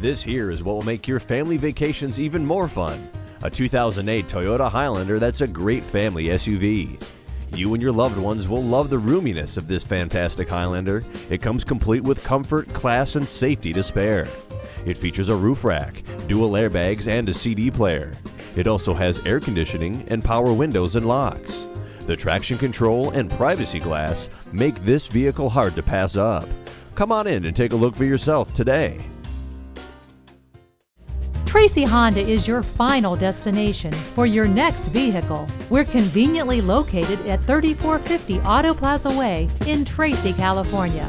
This here is what will make your family vacations even more fun. A 2008 Toyota Highlander that's a great family SUV. You and your loved ones will love the roominess of this fantastic Highlander. It comes complete with comfort, class, and safety to spare. It features a roof rack, dual airbags, and a CD player. It also has air conditioning and power windows and locks. The traction control and privacy glass make this vehicle hard to pass up. Come on in and take a look for yourself today. Tracy Honda is your final destination for your next vehicle. We're conveniently located at 3450 Auto Plaza Way in Tracy, California.